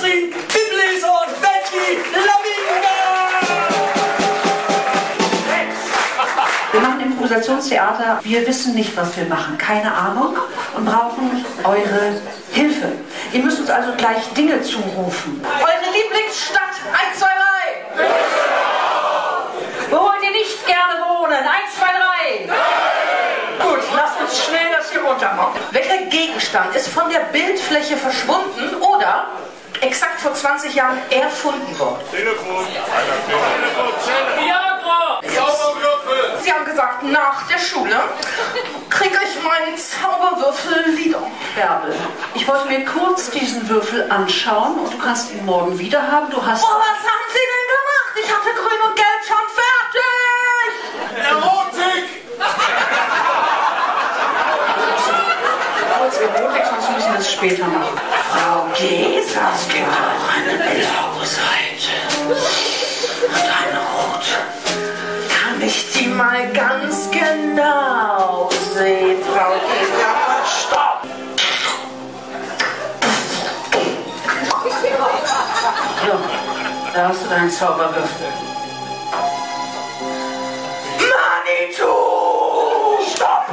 Katrin, Bibleser und Betty Laminga! Wir machen Improvisationstheater. Wir wissen nicht, was wir machen. Keine Ahnung und brauchen eure Hilfe. Ihr müsst uns also gleich Dinge zurufen. Eure Lieblingsstadt 1, 2, 3. Wo wollt ihr nicht gerne wohnen? 1, 2, 3. Gut, lasst uns schnell das hier runter machen. Welcher Gegenstand ist von der Bildfläche verschwunden oder 20 Jahren erfunden worden? Telefon. Telefon, Zelle. Viagra! Zauberwürfel. Sie haben gesagt, nach der Schule kriege ich meinen Zauberwürfel wieder. Bärbel, ich wollte mir kurz diesen Würfel anschauen und du kannst ihn morgen wieder haben. Du hast... Oh, was haben Sie denn gemacht? Ich hatte grün und gelb schon fertig. Erotik. Kurz Erotik, sonst müssen wir es später machen. Frau Gesas gibt auch eine blaue Seite. Und eine rote. Kann ich die mal ganz genau sehen, Frau Gesa? Stopp! So, da hast du deinen Zauberwürfel. Manitou! Stopp!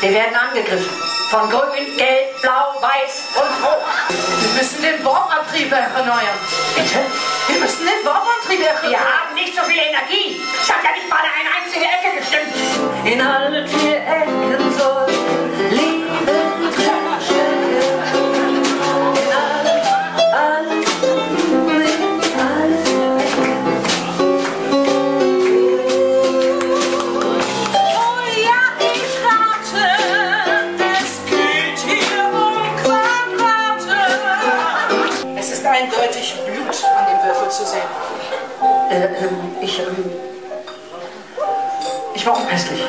Wir werden angegriffen. Von grün, gelb, blau, weiß und rot. Wir müssen den Warp-Antrieb erneuern. Bitte? Wir müssen den Warp-Antrieb erneuern. Wir haben nicht so viel Energie. Ich habe ja nicht mal eine einzige Ecke gestimmt. In allen vier Ecken soll eindeutig Blut an dem Würfel zu sehen. Äh, ähm, ich, ähm, ich war unpässlich.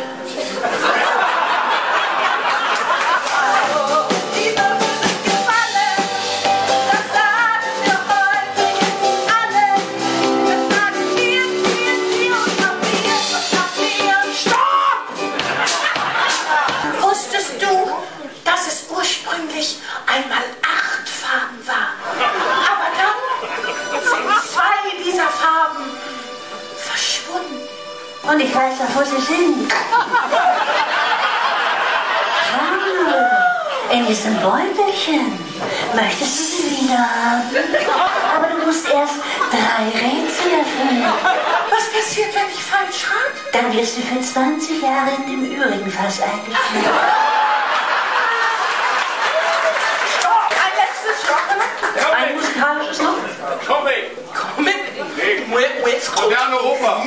Und ich weiß doch, wo sie sind. Ah, in diesem Beutelchen. Möchtest du sie wieder haben? Aber du musst erst drei Rätsel erfüllen. Was passiert, wenn ich falsch rate? Dann wirst du für 20 Jahre in dem übrigen Fass eingeführt. Ein letztes Stopp. Ein musikalisches noch. Comic. Mit Will Scott. Moderne Oper.